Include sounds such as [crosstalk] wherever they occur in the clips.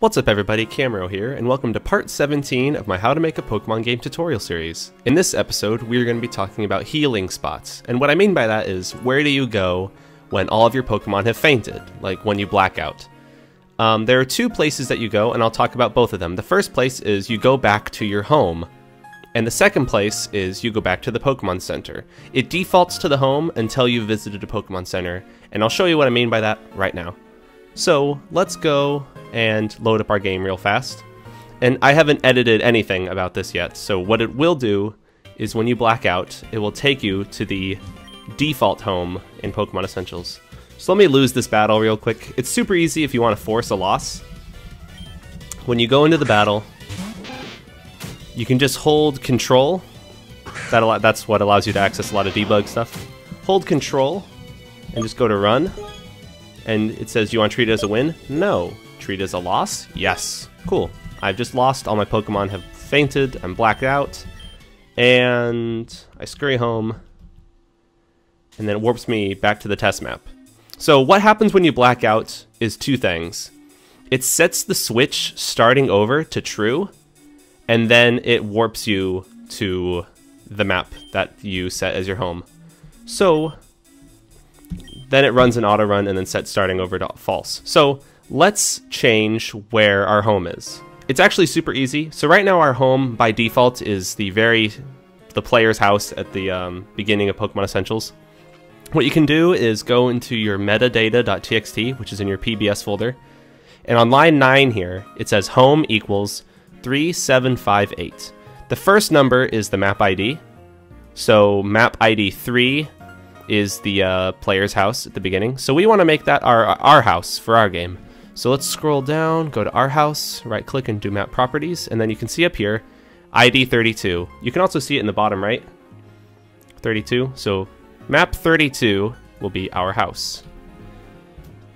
What's up everybody, Camero here, and welcome to part 17 of my How to Make a Pokemon Game tutorial series. In this episode, we are going to be talking about healing spots, and what I mean by that is, where do you go when all of your Pokemon have fainted, like when you black out? Um, there are two places that you go, and I'll talk about both of them. The first place is you go back to your home, and the second place is you go back to the Pokemon Center. It defaults to the home until you've visited a Pokemon Center, and I'll show you what I mean by that right now. So let's go and load up our game real fast. And I haven't edited anything about this yet, so what it will do is when you black out, it will take you to the default home in Pokemon Essentials. So let me lose this battle real quick. It's super easy if you want to force a loss. When you go into the battle, you can just hold control. That that's what allows you to access a lot of debug stuff. Hold control and just go to run. And it says, you want to treat it as a win? No treat as a loss? Yes. Cool. I've just lost. All my Pokemon have fainted. I'm blacked out. And I scurry home. And then it warps me back to the test map. So what happens when you black out is two things. It sets the switch starting over to true, and then it warps you to the map that you set as your home. So then it runs an auto run and then sets starting over to false. So let's change where our home is. It's actually super easy. So right now our home by default is the very the player's house at the um, beginning of Pokemon Essentials. What you can do is go into your metadata.txt, which is in your PBS folder, and on line 9 here, it says home equals 3758. The first number is the map ID, so map ID 3 is the uh, player's house at the beginning, so we want to make that our, our house for our game. So let's scroll down, go to our house, right click and do map properties, and then you can see up here, ID 32. You can also see it in the bottom right, 32. So map 32 will be our house,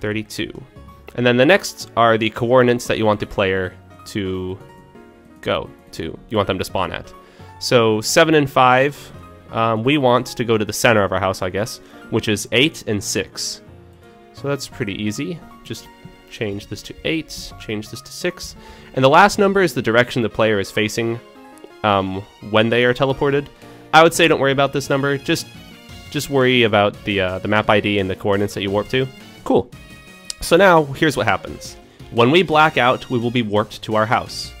32. And then the next are the coordinates that you want the player to go to. You want them to spawn at. So 7 and 5, um, we want to go to the center of our house, I guess, which is 8 and 6. So that's pretty easy. Just change this to 8, change this to 6. And the last number is the direction the player is facing um, when they are teleported. I would say don't worry about this number, just just worry about the, uh, the map ID and the coordinates that you warp to. Cool. So now, here's what happens. When we black out, we will be warped to our house.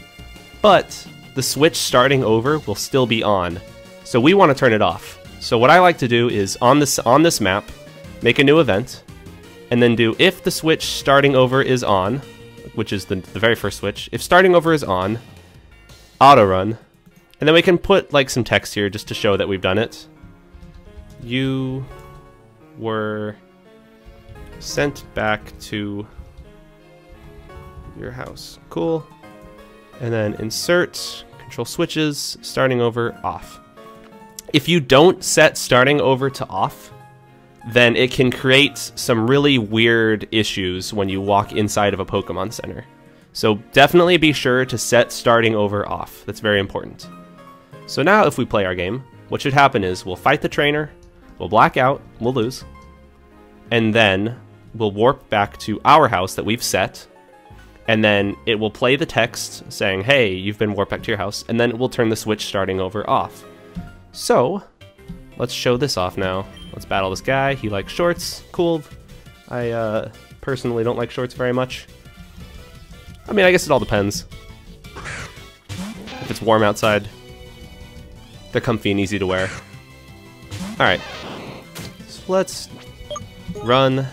But the switch starting over will still be on, so we want to turn it off. So what I like to do is on this on this map, make a new event, and then do if the switch starting over is on, which is the, the very first switch, if starting over is on, auto run, and then we can put like some text here just to show that we've done it. You were sent back to your house. Cool. And then insert, control switches, starting over, off. If you don't set starting over to off, then it can create some really weird issues when you walk inside of a Pokemon Center. So definitely be sure to set starting over off. That's very important. So now if we play our game, what should happen is we'll fight the trainer, we'll black out, we'll lose, and then we'll warp back to our house that we've set, and then it will play the text saying, hey, you've been warped back to your house, and then it will turn the switch starting over off. So, let's show this off now. Let's battle this guy. He likes shorts. Cool. I uh, personally don't like shorts very much. I mean, I guess it all depends. If it's warm outside, they're comfy and easy to wear. Alright. So let's run.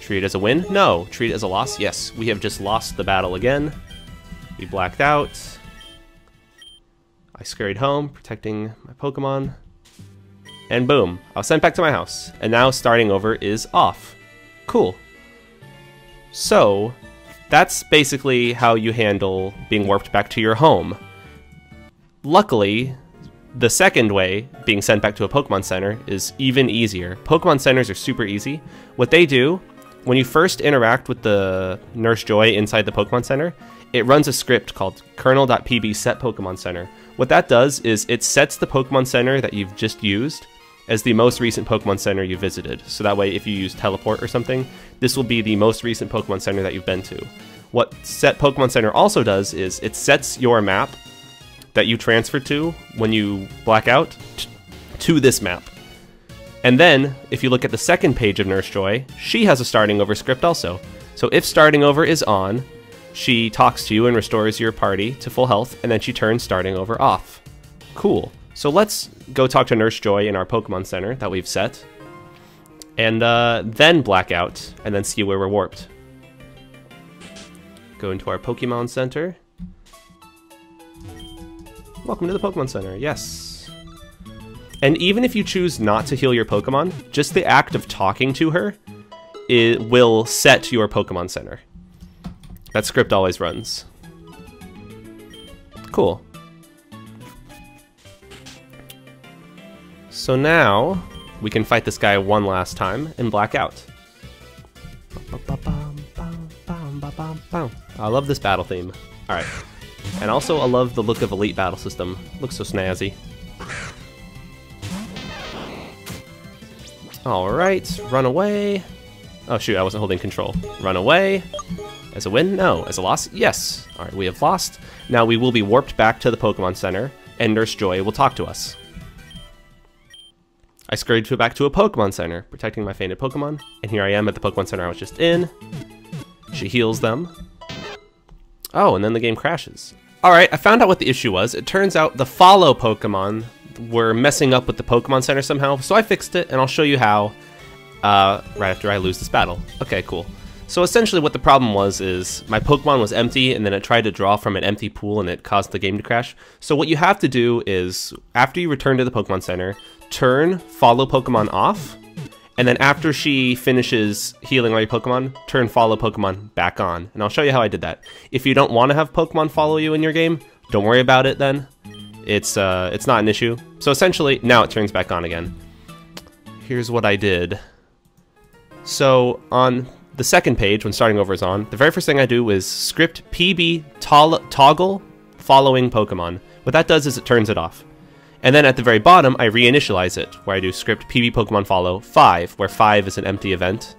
Treat it as a win? No. Treat it as a loss? Yes. We have just lost the battle again. We blacked out. I scurried home, protecting my Pokemon and boom, I was sent back to my house. And now starting over is off. Cool. So, that's basically how you handle being warped back to your home. Luckily, the second way, being sent back to a Pokemon Center, is even easier. Pokemon Centers are super easy. What they do, when you first interact with the Nurse Joy inside the Pokemon Center, it runs a script called kernel.pb set Pokemon Center. What that does is it sets the Pokemon Center that you've just used as the most recent Pokemon Center you visited. So that way, if you use Teleport or something, this will be the most recent Pokemon Center that you've been to. what Set Pokemon Center also does is it sets your map that you transfer to when you black out to this map. And then, if you look at the second page of Nurse Joy, she has a starting over script also. So if starting over is on, she talks to you and restores your party to full health, and then she turns starting over off. Cool. So let's go talk to Nurse Joy in our Pokemon Center that we've set, and uh, then black out, and then see where we're warped. Go into our Pokemon Center. Welcome to the Pokemon Center, yes. And even if you choose not to heal your Pokemon, just the act of talking to her it will set your Pokemon Center. That script always runs. Cool. So now, we can fight this guy one last time and black out. I love this battle theme. Alright. And also, I love the look of Elite Battle System. Looks so snazzy. Alright, run away. Oh shoot, I wasn't holding control. Run away. As a win? No. As a loss? Yes. Alright, we have lost. Now we will be warped back to the Pokemon Center, and Nurse Joy will talk to us. I scurried to back to a Pokemon Center, protecting my fainted Pokemon, and here I am at the Pokemon Center I was just in. She heals them. Oh, and then the game crashes. Alright, I found out what the issue was. It turns out the follow Pokemon were messing up with the Pokemon Center somehow, so I fixed it, and I'll show you how uh, right after I lose this battle. Okay, cool. So essentially what the problem was is my Pokemon was empty and then it tried to draw from an empty pool and it caused the game to crash. So what you have to do is after you return to the Pokemon Center, turn follow Pokemon off and then after she finishes healing all your Pokemon, turn follow Pokemon back on. And I'll show you how I did that. If you don't want to have Pokemon follow you in your game, don't worry about it then. It's uh, it's not an issue. So essentially, now it turns back on again. Here's what I did. So on the second page, when starting over is on, the very first thing I do is script PB toggle following Pokemon. What that does is it turns it off. And then at the very bottom, I reinitialize it, where I do script PB Pokemon follow 5, where 5 is an empty event.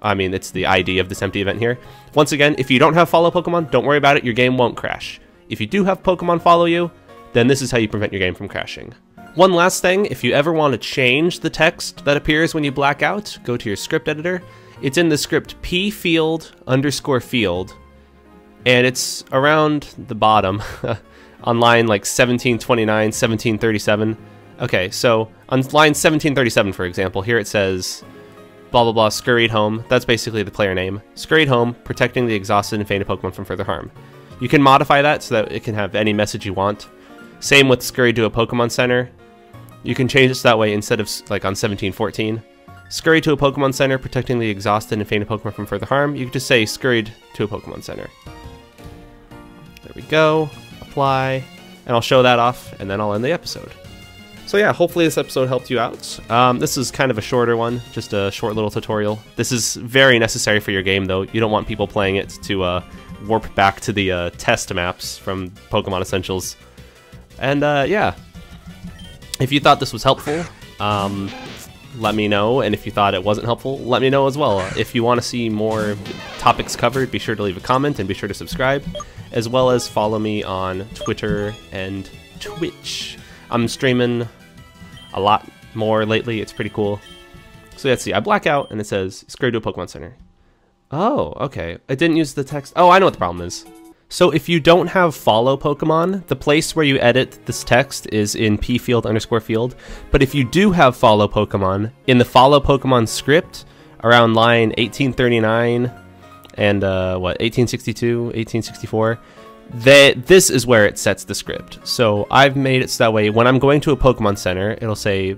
I mean, it's the ID of this empty event here. Once again, if you don't have follow Pokemon, don't worry about it, your game won't crash. If you do have Pokemon follow you, then this is how you prevent your game from crashing. One last thing, if you ever want to change the text that appears when you black out, go to your script editor. It's in the script p field underscore field, and it's around the bottom [laughs] on line like 1729, 1737. Okay, so on line 1737, for example, here it says blah blah blah scurried home. That's basically the player name. Scurried home, protecting the exhausted and fainted Pokemon from further harm. You can modify that so that it can have any message you want. Same with scurried to a Pokemon Center. You can change this that way instead of like on 1714. Scurry to a Pokemon Center, protecting the exhausted and fainted Pokemon from further harm. You can just say scurried to a Pokemon Center. There we go. Apply. And I'll show that off, and then I'll end the episode. So yeah, hopefully this episode helped you out. Um, this is kind of a shorter one, just a short little tutorial. This is very necessary for your game, though. You don't want people playing it to uh, warp back to the uh, test maps from Pokemon Essentials. And uh, yeah, if you thought this was helpful, um, let me know. And if you thought it wasn't helpful, let me know as well. If you want to see more topics covered, be sure to leave a comment and be sure to subscribe, as well as follow me on Twitter and Twitch. I'm streaming a lot more lately. It's pretty cool. So let's see. I black out and it says "Scurry to a Pokemon Center." Oh, okay. I didn't use the text. Oh, I know what the problem is. So if you don't have follow Pokemon, the place where you edit this text is in p field underscore field. But if you do have follow Pokemon, in the follow Pokemon script, around line 1839 and uh, what 1862, 1864, they, this is where it sets the script. So I've made it so that way when I'm going to a Pokemon Center, it'll say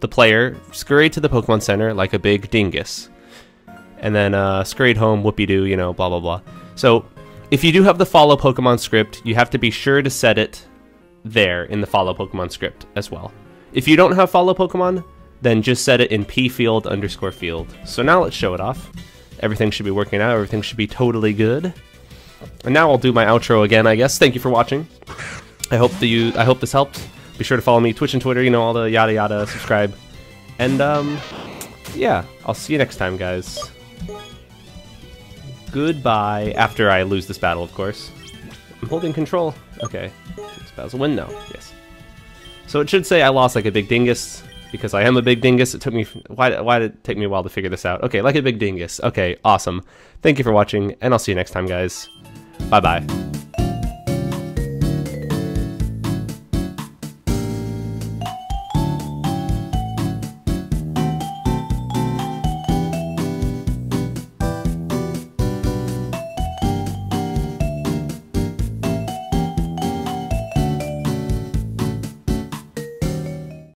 the player scurried to the Pokemon Center like a big dingus, and then uh, scurried home, whoopie doo, you know, blah blah blah. So if you do have the follow Pokemon script, you have to be sure to set it there in the follow Pokemon script as well. If you don't have follow Pokemon, then just set it in p field underscore field. So now let's show it off. Everything should be working out, everything should be totally good. And now I'll do my outro again, I guess. Thank you for watching. I hope that you I hope this helped. Be sure to follow me Twitch and Twitter, you know all the yada yada, subscribe. And um yeah, I'll see you next time guys. goodbye. After I lose this battle, of course. I'm holding control. Okay. This battle's win? No. Yes. So it should say I lost like a big dingus, because I am a big dingus. It took me... Why, why did it take me a while to figure this out? Okay, like a big dingus. Okay, awesome. Thank you for watching, and I'll see you next time, guys. Bye-bye.